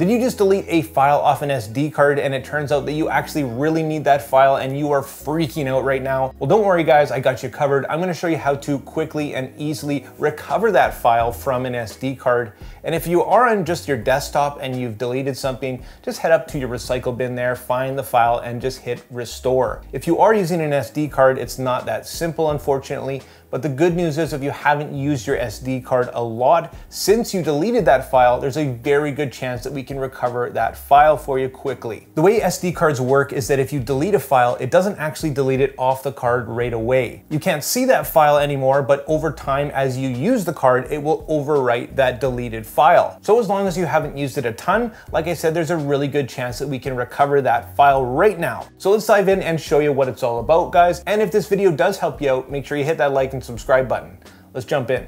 Did you just delete a file off an SD card and it turns out that you actually really need that file and you are freaking out right now? Well, don't worry guys, I got you covered. I'm gonna show you how to quickly and easily recover that file from an SD card. And if you are on just your desktop and you've deleted something, just head up to your recycle bin there, find the file and just hit restore. If you are using an SD card, it's not that simple, unfortunately, but the good news is if you haven't used your SD card a lot since you deleted that file, there's a very good chance that we can recover that file for you quickly. The way SD cards work is that if you delete a file, it doesn't actually delete it off the card right away. You can't see that file anymore, but over time as you use the card, it will overwrite that deleted file. So as long as you haven't used it a ton, like I said, there's a really good chance that we can recover that file right now. So let's dive in and show you what it's all about, guys. And if this video does help you out, make sure you hit that like and subscribe button. Let's jump in.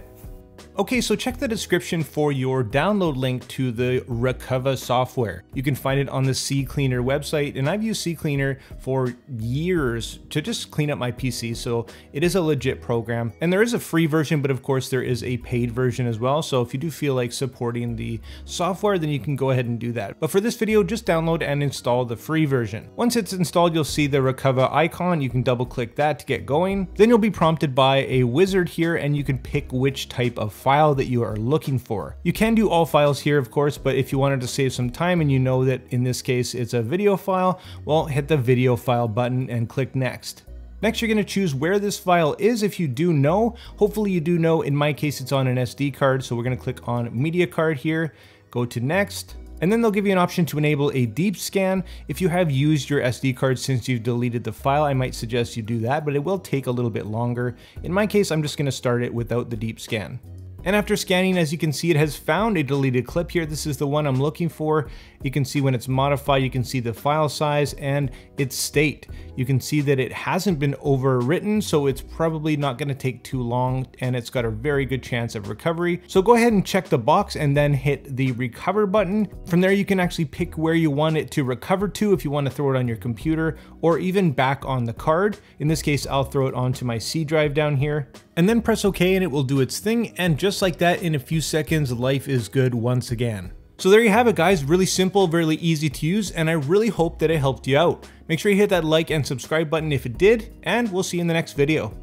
Okay, so check the description for your download link to the Recuva software. You can find it on the CCleaner website, and I've used CCleaner for years to just clean up my PC, so it is a legit program. And there is a free version, but of course there is a paid version as well, so if you do feel like supporting the software, then you can go ahead and do that. But for this video, just download and install the free version. Once it's installed, you'll see the Recuva icon. You can double click that to get going. Then you'll be prompted by a wizard here, and you can pick which type of file that you are looking for. You can do all files here, of course, but if you wanted to save some time and you know that in this case it's a video file, well, hit the video file button and click next. Next, you're gonna choose where this file is if you do know. Hopefully you do know. In my case, it's on an SD card. So we're gonna click on media card here, go to next, and then they'll give you an option to enable a deep scan. If you have used your SD card since you've deleted the file, I might suggest you do that, but it will take a little bit longer. In my case, I'm just gonna start it without the deep scan. And after scanning, as you can see, it has found a deleted clip here. This is the one I'm looking for. You can see when it's modified, you can see the file size and its state. You can see that it hasn't been overwritten, so it's probably not gonna take too long and it's got a very good chance of recovery. So go ahead and check the box and then hit the recover button. From there, you can actually pick where you want it to recover to if you wanna throw it on your computer or even back on the card. In this case, I'll throw it onto my C drive down here and then press OK and it will do its thing. And just like that, in a few seconds, life is good once again. So there you have it guys, really simple, really easy to use, and I really hope that it helped you out. Make sure you hit that like and subscribe button if it did, and we'll see you in the next video.